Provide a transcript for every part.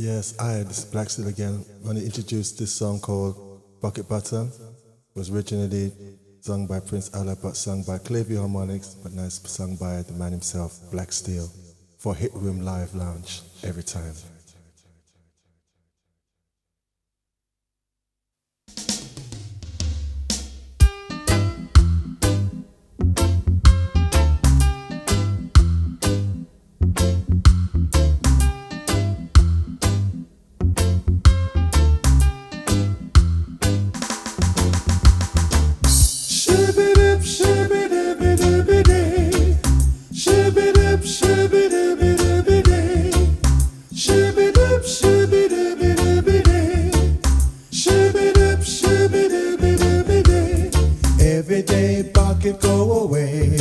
Yes, I, this is Black Steel again. Want to introduce this song called Bucket Bottom. It was originally sung by Prince Alla, but sung by Clavio Harmonics, but now it's sung by the man himself, Black Steel, for Hitroom Live Lounge every time. Shibidip, shibidibidibidi. Shibidip, shibidibidibidi. Shibidip, shibidibidibidi. Every day bucket go away.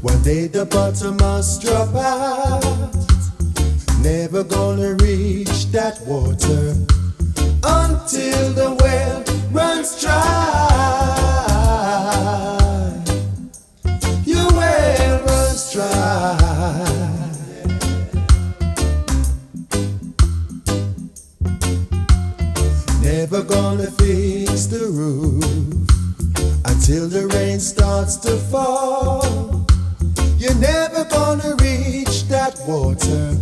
One day the bottom must drop out. Never gonna reach that water until the well runs dry. Your well runs dry. You're never gonna fix the roof until the rain starts to fall. You're never gonna reach that water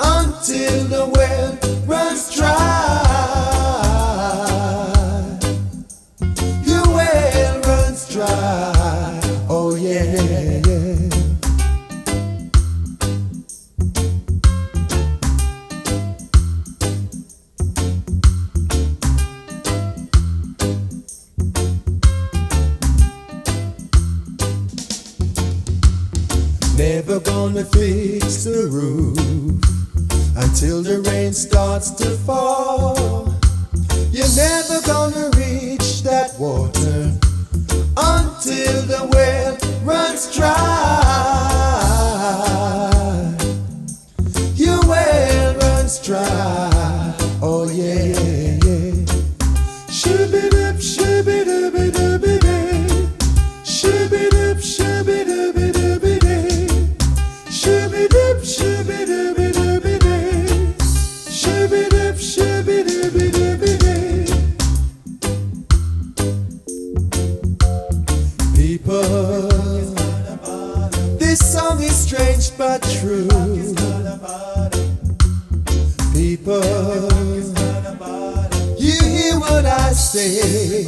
until the well runs dry. Your well runs dry. Never gonna fix the roof until the rain starts to fall. You're never gonna reach that water until the well runs dry. Your well runs dry. Oh yeah, People, this song is strange but true. People, you hear what I say.